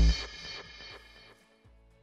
you